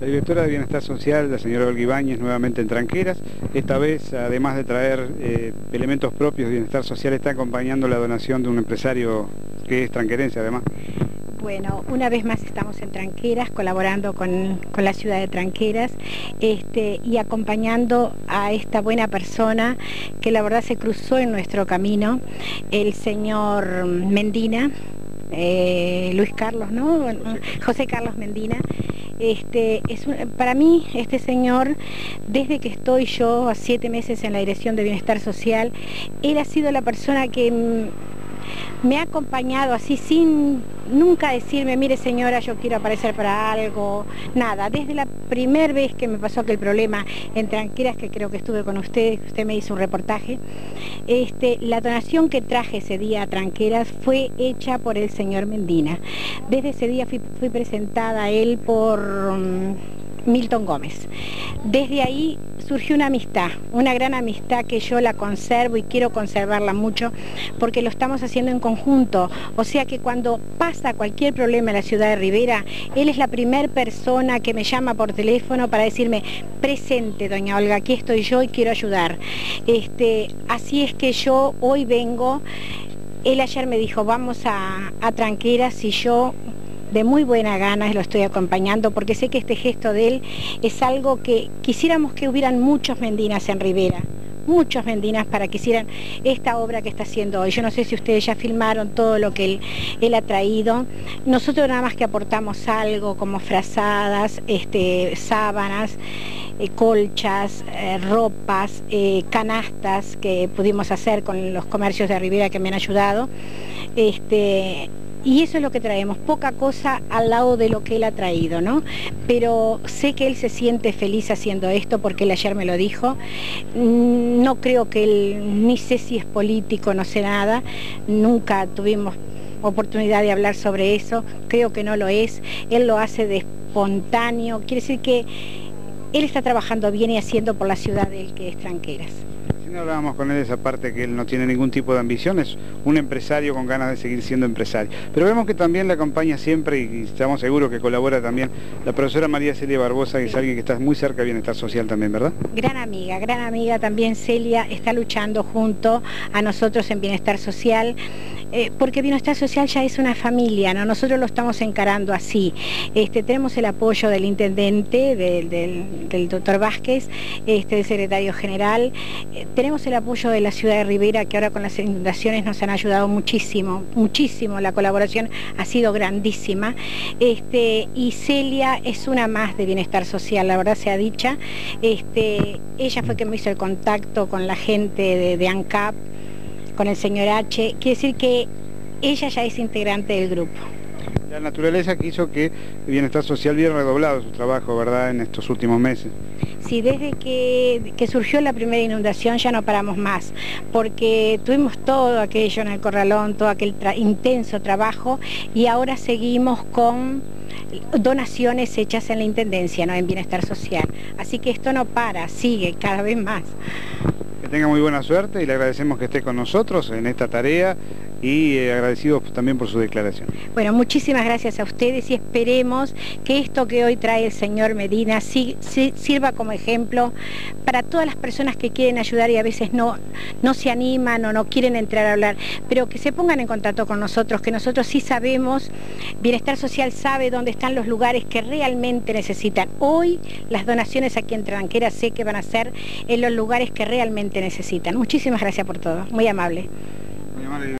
La directora de Bienestar Social, la señora Olga Ibáñez, nuevamente en Tranqueras. Esta vez, además de traer eh, elementos propios de Bienestar Social, está acompañando la donación de un empresario que es tranquerense además. Bueno, una vez más estamos en Tranqueras, colaborando con, la ciudad de Tranqueras este, y acompañando a esta buena persona que la verdad se cruzó en nuestro camino, el señor Mendina, eh, Luis Carlos, ¿no? José Carlos Mendina. Este, es para mí, este señor, desde que estoy yo a siete meses en la Dirección de Bienestar Social, él ha sido la persona que me ha acompañado así sin nunca decirme, mire señora, yo quiero aparecer para algo, nada. Desde la primera vez que me pasó aquel problema en Tranqueras, que creo que estuve con usted, usted me hizo un reportaje, este, la donación que traje ese día a Tranqueras fue hecha por el señor Mendina. Desde ese día fui, presentada a él por... Mm, Milton Gómez. Desde ahí surgió una amistad, una gran amistad que yo la conservo y quiero conservarla mucho porque lo estamos haciendo en conjunto. O sea que cuando pasa cualquier problema en la ciudad de Rivera, él es la primera persona que me llama por teléfono para decirme, presente doña Olga, aquí estoy yo y quiero ayudar. Este, así es que yo hoy vengo, él ayer me dijo, vamos a, a Tranqueras y yo de muy buena gana lo estoy acompañando porque sé que este gesto de él es algo que quisiéramos que hubieran muchos Mendinas en Rivera muchos Mendinas para que hicieran esta obra que está haciendo hoy. Yo no sé si ustedes ya filmaron todo lo que él, ha traído. Nosotros nada más que aportamos algo como frazadas, este, sábanas, eh, colchas, eh, ropas, eh, canastas que pudimos hacer con los comercios de Rivera que me han ayudado. Este, y eso es lo que traemos, poca cosa al lado de lo que él ha traído, ¿no? Pero sé que él se siente feliz haciendo esto porque él ayer me lo dijo. Mm, no creo que él, ni sé si es político, no sé nada, nunca tuvimos oportunidad de hablar sobre eso, creo que no lo es, él lo hace de espontáneo, quiere decir que él está trabajando bien y haciendo por la ciudad de él que es Tranqueras no hablábamos con él de esa parte que él no tiene ningún tipo de ambición, es un empresario con ganas de seguir siendo empresario. Pero vemos que también le acompaña siempre y, estamos seguros que colabora también la profesora María Celia Barbosa, que es alguien que está muy cerca de bienestar social también, ¿verdad? Gran amiga, gran amiga también Celia está luchando junto a nosotros en bienestar social. Eh, porque Bienestar Social ya es una familia, ¿no? nosotros lo estamos encarando así. Este, tenemos el apoyo del intendente, del, doctor Vázquez, este, del secretario general, eh, tenemos el apoyo de la ciudad de Rivera, que ahora con las inundaciones nos han ayudado muchísimo, muchísimo, la colaboración ha sido grandísima. Este, y Celia es una más de Bienestar Social, la verdad sea dicha. Este, ella fue quien me hizo el contacto con la gente de, de ANCAP, con el señor H. Quiere decir que ella ya es integrante del grupo. La naturaleza que hizo que Bienestar Social hubiera redoblado su trabajo, ¿verdad?, en estos últimos meses. Sí, desde que, surgió la primera inundación ya no paramos más, porque tuvimos todo aquello en el corralón, todo aquel intenso trabajo, y ahora seguimos con donaciones hechas en la Intendencia, no en Bienestar Social. Así que esto no para, sigue cada vez más tenga muy buena suerte y le agradecemos que esté con nosotros en esta tarea y eh, agradecidos también por su declaración. Bueno, muchísimas gracias a ustedes y esperemos que esto que hoy trae el señor Medina sirva como ejemplo para todas las personas que quieren ayudar y a veces no, no se animan o no quieren entrar a hablar, pero que se pongan en contacto con nosotros, que nosotros sí sabemos, Bienestar Social sabe dónde están los lugares que realmente necesitan. Hoy las donaciones aquí en Tranquera sé que van a ser en los lugares que realmente necesitan. Muchísimas gracias por todo, muy amable. Muy amable.